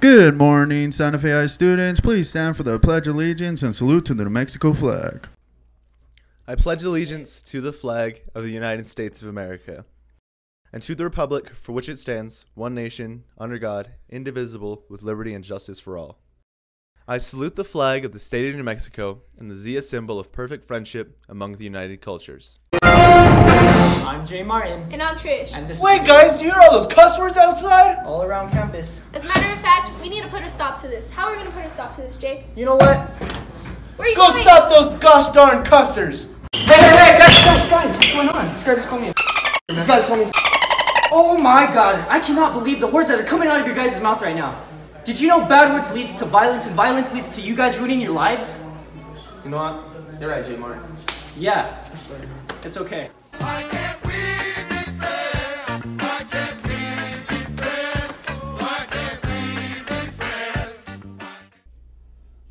Good morning, Santa Fe High students. Please stand for the Pledge of Allegiance and salute to the New Mexico flag. I pledge allegiance to the flag of the United States of America and to the republic for which it stands, one nation, under God, indivisible, with liberty and justice for all. I salute the flag of the state of New Mexico and the Zia symbol of perfect friendship among the united cultures. I'm Jay Martin, And I'm Trish. and this Wait, guys, do you hear all those cuss words outside? all around campus. As a matter of fact, we need to put a stop to this. How are we going to put a stop to this, Jake? You know what? Where are you Go going? stop those gosh darn cussers! Hey, hey, hey, guys, guys, guys, what's going on? This guy just called me. a- This guy's calling me. Oh my God! I cannot believe the words that are coming out of your guys' mouth right now. Did you know bad words leads to violence, and violence leads to you guys ruining your lives? You know what? You're right, Jay Martin. Yeah, it's okay.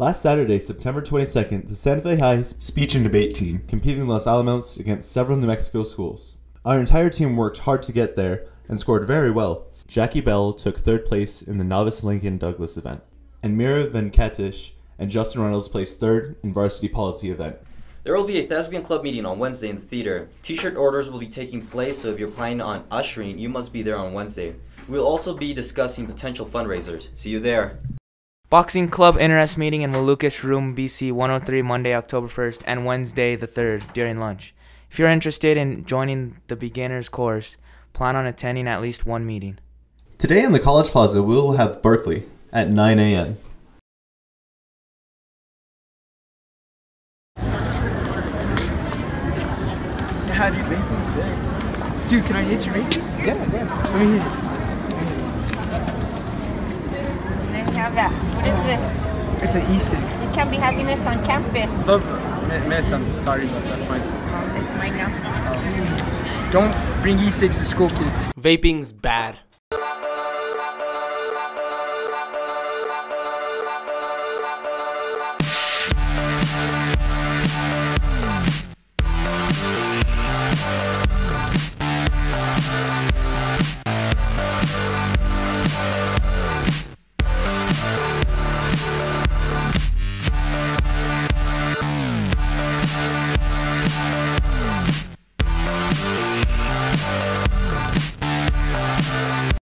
Last Saturday, September 22nd, the Santa Fe High speech and debate team competed in Los Alamos against several New Mexico schools. Our entire team worked hard to get there and scored very well. Jackie Bell took third place in the Novice Lincoln Douglas event, and Mira Venkatesh and Justin Reynolds placed third in Varsity Policy event. There will be a thespian club meeting on Wednesday in the theater. T-shirt orders will be taking place, so if you're planning on ushering, you must be there on Wednesday. We will also be discussing potential fundraisers. See you there. Boxing Club Interest meeting in the Lucas Room BC 103 Monday, October 1st and Wednesday the 3rd during lunch. If you're interested in joining the beginner's course, plan on attending at least one meeting. Today in the College Plaza, we will have Berkeley at 9 a.m. How do you make me Dude, can I hit you, mate? Yeah, yeah. Let me hit you. Then we have that. What is this? It's an e-cig. You can't be having this on campus. Oh, Look, miss, I'm sorry, but that's fine. Oh, it's mine now. Don't bring e-cigs to school, kids. Vaping's bad.